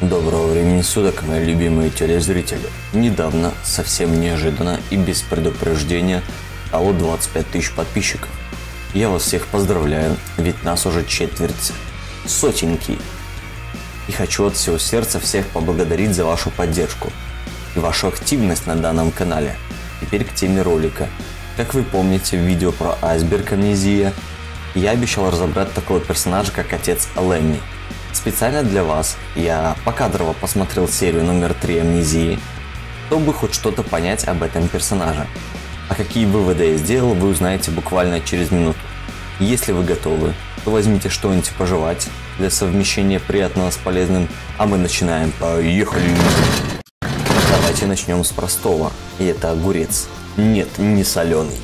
Доброго времени суток, мои любимые телезрители. Недавно, совсем неожиданно и без предупреждения, стало 25 тысяч подписчиков. Я вас всех поздравляю, ведь нас уже четверть сотеньки. И хочу от всего сердца всех поблагодарить за вашу поддержку и вашу активность на данном канале. Теперь к теме ролика. Как вы помните в видео про айсберг амнезия, я обещал разобрать такого персонажа, как отец Лемми – Специально для вас я покадрово посмотрел серию номер 3 Амнезии, чтобы хоть что-то понять об этом персонаже. А какие выводы я сделал, вы узнаете буквально через минуту. Если вы готовы, то возьмите что-нибудь пожевать для совмещения приятного с полезным, а мы начинаем. Поехали! Давайте начнем с простого, и это огурец. Нет, не соленый,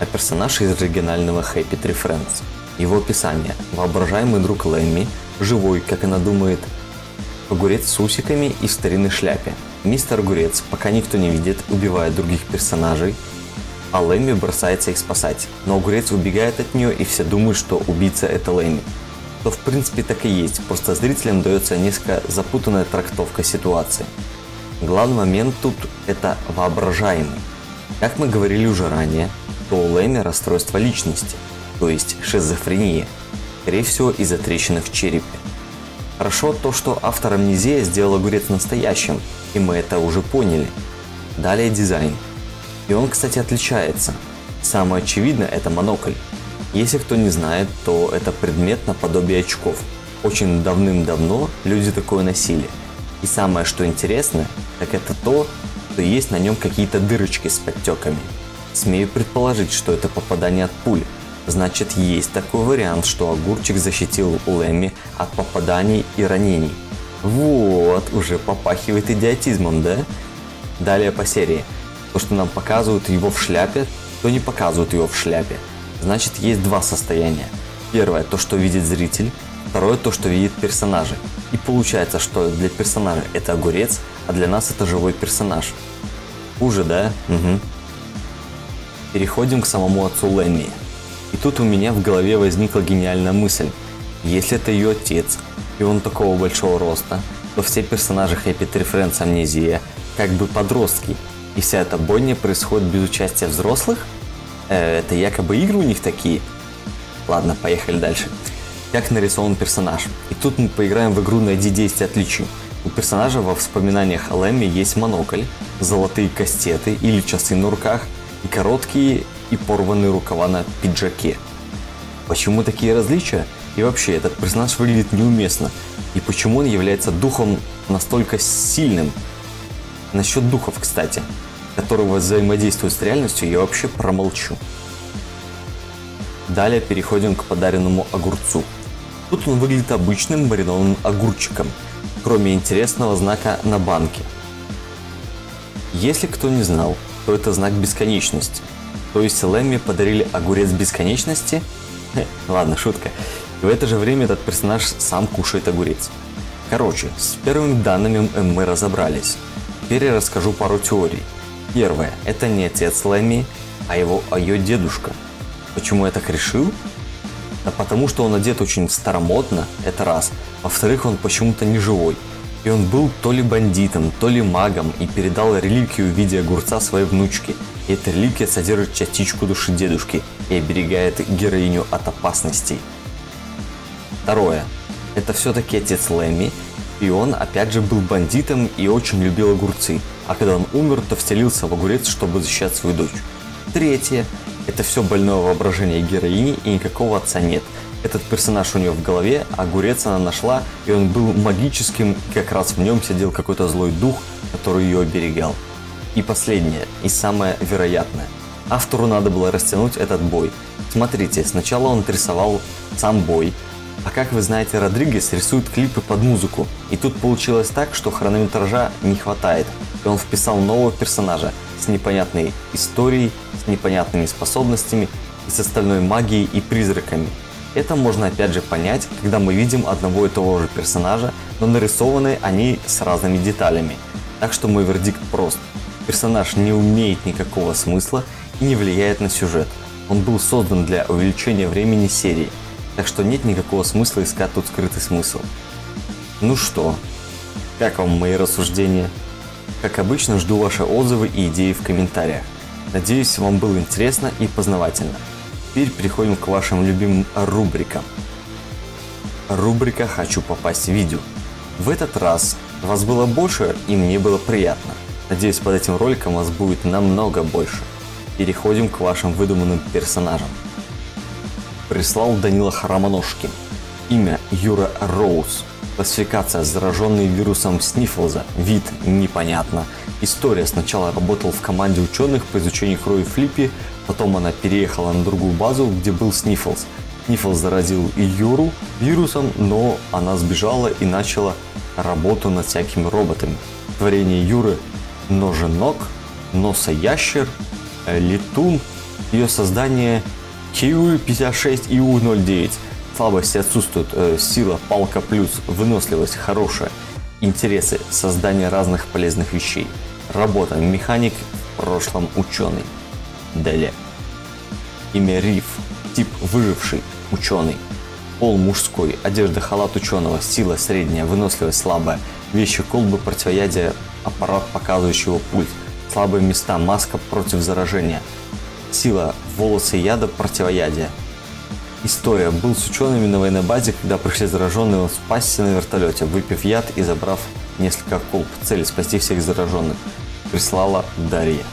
а персонаж из оригинального Happy Tree Friends. Его описание. Воображаемый друг Лэмми – живой, как она думает. Огурец с усиками и старинной шляпе. Мистер Огурец, пока никто не видит, убивает других персонажей, а Лэмми бросается их спасать. Но Огурец убегает от нее, и все думают, что убийца это Лэмми. То в принципе так и есть, просто зрителям дается несколько запутанная трактовка ситуации. Главный момент тут это воображаемый. Как мы говорили уже ранее, то у Лэми расстройство личности, то есть шизофрения – скорее всего из-за трещины в. Хорошо то, что автор амнезия сделал огурец настоящим, и мы это уже поняли. Далее дизайн. И он, кстати, отличается. Самое очевидное это монокль. Если кто не знает, то это предмет наподобие очков. Очень давным-давно люди такое носили. И самое что интересно, так это то, что есть на нем какие-то дырочки с подтеками. Смею предположить, что это попадание от пуль, Значит, есть такой вариант, что огурчик защитил Лэмми от попаданий и ранений. Вот, уже попахивает идиотизмом, да? Далее по серии. То, что нам показывают его в шляпе, то не показывают его в шляпе. Значит, есть два состояния. Первое, то, что видит зритель. Второе, то, что видит персонажи. И получается, что для персонажа это огурец, а для нас это живой персонаж. Хуже, да? Угу. Переходим к самому отцу Лэмми. И тут у меня в голове возникла гениальная мысль. Если это ее отец, и он такого большого роста, то все персонажи Happy Tree Friends Амнезия как бы подростки, и вся эта бойня происходит без участия взрослых? Э, это якобы игры у них такие? Ладно, поехали дальше. Как нарисован персонаж? И тут мы поиграем в игру «Найди 10 отличий». У персонажа во воспоминаниях о Лэмме есть монокль, золотые кастеты или часы на руках и короткие и порванные рукава на пиджаке. Почему такие различия? И вообще, этот персонаж выглядит неуместно. И почему он является духом настолько сильным? Насчет духов, кстати, которого взаимодействует с реальностью, я вообще промолчу. Далее переходим к подаренному огурцу. Тут он выглядит обычным маринованным огурчиком, кроме интересного знака на банке. Если кто не знал, то это знак бесконечности – то есть Лэмми подарили огурец бесконечности? Ладно, шутка. И в это же время этот персонаж сам кушает огурец. Короче, с первыми данными мы разобрались. Теперь я расскажу пару теорий. Первое. Это не отец Лэмми, а его, а ее дедушка. Почему я так решил? Да потому что он одет очень старомодно, это раз. Во-вторых, он почему-то не живой. И он был то ли бандитом, то ли магом и передал реликвию в виде огурца своей внучке – эта реликвия содержит частичку души дедушки и оберегает героиню от опасностей. Второе. Это все-таки отец Лэмми, и он опять же был бандитом и очень любил огурцы, а когда он умер, то вселился в огурец, чтобы защищать свою дочь. Третье. Это все больное воображение героини и никакого отца нет. Этот персонаж у нее в голове, огурец она нашла, и он был магическим, как раз в нем сидел какой-то злой дух, который ее оберегал. И последнее, и самое вероятное. Автору надо было растянуть этот бой. Смотрите, сначала он рисовал сам бой, а как вы знаете, Родригес рисует клипы под музыку. И тут получилось так, что хронометража не хватает. И он вписал нового персонажа с непонятной историей, с непонятными способностями и с остальной магией и призраками. Это можно опять же понять, когда мы видим одного и того же персонажа, но нарисованы они с разными деталями. Так что мой вердикт прост. Персонаж не умеет никакого смысла и не влияет на сюжет. Он был создан для увеличения времени серии, так что нет никакого смысла искать тут скрытый смысл. Ну что, Как вам мои рассуждения? Как обычно, жду ваши отзывы и идеи в комментариях. Надеюсь, вам было интересно и познавательно. Теперь переходим к вашим любимым рубрикам. Рубрика «Хочу попасть в видео». В этот раз вас было больше и мне было приятно. Надеюсь, под этим роликом вас будет намного больше. Переходим к вашим выдуманным персонажам. Прислал Данила Хромоножкин. Имя Юра Роуз. Классификация зараженный вирусом Снифлза. Вид непонятно. История. Сначала работал в команде ученых по изучению крови Флиппи, потом она переехала на другую базу, где был Снифлз. Снифлз заразил и Юру вирусом, но она сбежала и начала работу над всякими роботами. Творение Юры – ноженок, носоящер, э, летун, ее создание KU56 и U09. Слабости отсутствуют, э, сила, палка плюс, выносливость хорошая, интересы, создание разных полезных вещей, работа, механик, в прошлом ученый. Далее. Имя Риф, тип выживший, ученый. Пол мужской, одежда халат ученого, сила средняя, выносливость слабая, вещи колбы, противоядие, аппарат, показывающий его пульс, слабые места, маска против заражения, сила, волосы яда, противоядие. История. Был с учеными на военной базе, когда пришли зараженные, он спасся на вертолете, выпив яд и забрав несколько колб. Цель спасти всех зараженных. Прислала Дарья.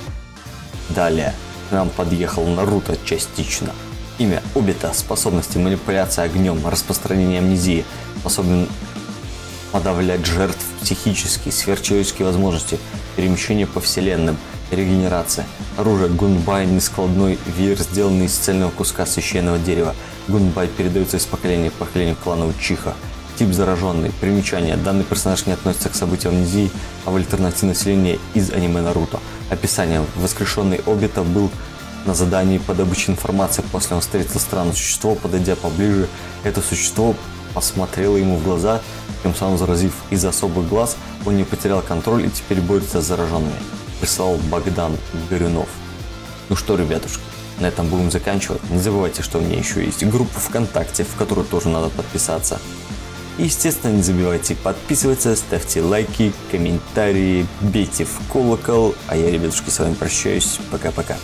Далее. К нам подъехал Наруто частично. Имя Обита, способности манипуляции огнем, распространение амнезии, способен подавлять жертв психически, сверхчеловеческие возможности, перемещение по вселенным, регенерация. Оружие Гунбай нескладной веер, сделанный из цельного куска священного дерева. Гунбай передается из поколения в поколение клана Учиха. Тип зараженный. Примечание. Данный персонаж не относится к событиям амнезии, а в альтернативное население из аниме Наруто. Описание. Воскрешенный Обита был на задании по добыче информации. После он встретил странное существо, подойдя поближе. Это существо посмотрело ему в глаза, тем самым заразив из особых глаз, он не потерял контроль и теперь борется с зараженными. Прислал Богдан Горюнов. Ну что, ребятушки, на этом будем заканчивать. Не забывайте, что у меня еще есть группа ВКонтакте, в которую тоже надо подписаться. И, естественно, не забывайте подписываться, ставьте лайки, комментарии, бейте в колокол. А я, ребятушки, с вами прощаюсь. Пока-пока.